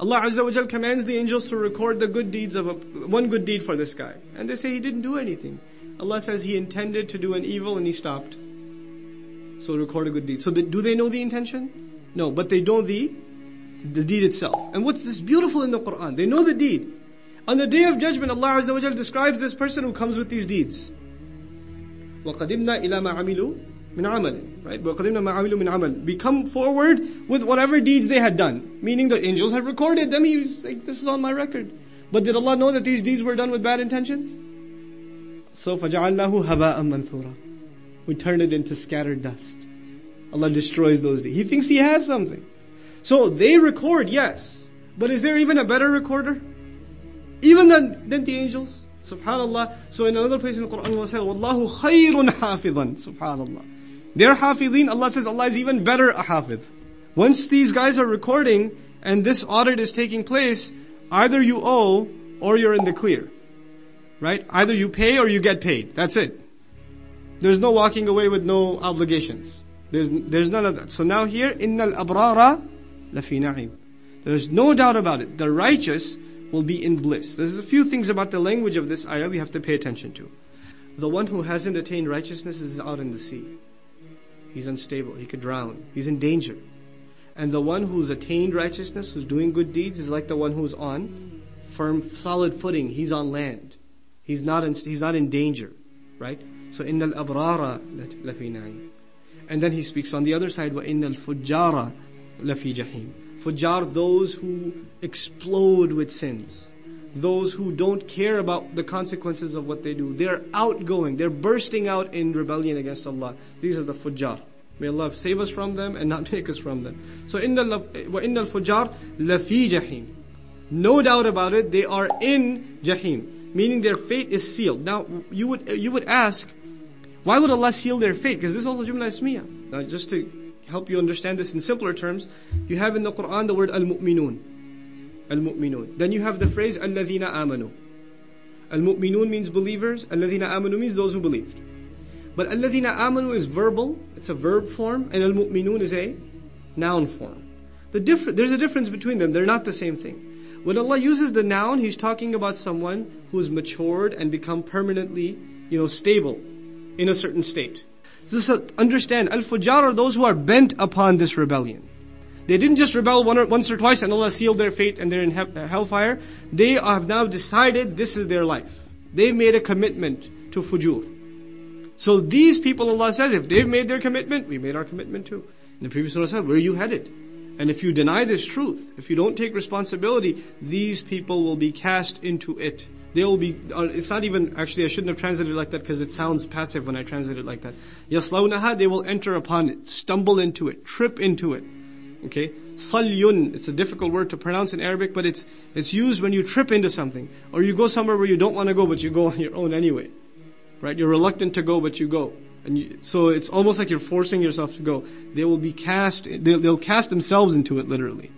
Allah Azza wa Jal commands the angels to record the good deeds of a, one good deed for this guy. And they say he didn't do anything. Allah says he intended to do an evil and he stopped. So record a good deed. So the, do they know the intention? No, but they know the, the deed itself. And what's this beautiful in the Quran? They know the deed. On the day of judgment, Allah Azza wa Jal describes this person who comes with these deeds. وَقَدِمْنَا إِلَى مَا عَمِلُوا مِنْ عَمَلٍ Right? وَقَدِمْنَا مَا عَمِلُوا مِنْ عَمَلٍ We come forward with whatever deeds they had done. Meaning the angels had recorded them. He was like, this is on my record. But did Allah know that these deeds were done with bad intentions? So فَجَعَلْنَاهُ هَبَاءً مَنْثُورًا We turn it into scattered dust. Allah destroys those deeds. He thinks He has something. So they record, yes. But is there even a better recorder? Even than, than the angels? Subhanallah. So in another place in the Quran, Allah says, Wallahu khayrun hafidhan. Subhanallah. They're hafidhin. Allah says Allah is even better a hafidh. Once these guys are recording and this audit is taking place, either you owe or you're in the clear. Right? Either you pay or you get paid. That's it. There's no walking away with no obligations. There's, there's none of that. So now here, innal abrara lafi na'im. There's no doubt about it. The righteous will be in bliss. There's a few things about the language of this ayah we have to pay attention to. The one who hasn't attained righteousness is out in the sea he's unstable, he could drown, he's in danger. And the one who's attained righteousness, who's doing good deeds, is like the one who's on firm, solid footing, he's on land. He's not in, he's not in danger, right? So inna al-abrara lafi. And then he speaks on the other side, wa الْفُجَّارَ لَفِي جَحِيمٍ. lafi jahim. Those who explode with sins those who don't care about the consequences of what they do. They're outgoing. They're bursting out in rebellion against Allah. These are the fujjar. May Allah save us from them and not make us from them. So, in the fujjar lafi jahim. No doubt about it, they are in jahim. Meaning their fate is sealed. Now, you would, you would ask, why would Allah seal their fate? Because this is also Jumla Ismiya. Now, just to help you understand this in simpler terms, you have in the Quran the word al-mu'minun. Then you have the phrase al-ladhina amanu. Al-mu'minun means believers, al-ladhina amanu means those who believed. But al-ladhina amanu is verbal, it's a verb form, and al-mu'minun is a noun form. The differ- there's a difference between them, they're not the same thing. When Allah uses the noun, He's talking about someone who's matured and become permanently, you know, stable in a certain state. So understand, al-fujjar are those who are bent upon this rebellion. They didn't just rebel one or, once or twice and Allah sealed their fate and they're in he- hellfire. They have now decided this is their life. They've made a commitment to fujur. So these people, Allah says, if they've made their commitment, we made our commitment too. In the previous surah said, where are you headed? And if you deny this truth, if you don't take responsibility, these people will be cast into it. They will be, uh, it's not even, actually I shouldn't have translated it like that because it sounds passive when I translate it like that. Yaslawnaha, they will enter upon it, stumble into it, trip into it. Okay? Salyun, it's a difficult word to pronounce in Arabic, but it's, it's used when you trip into something. Or you go somewhere where you don't want to go, but you go on your own anyway. Right? You're reluctant to go, but you go. And you, so it's almost like you're forcing yourself to go. They will be cast, they'll, they'll cast themselves into it literally.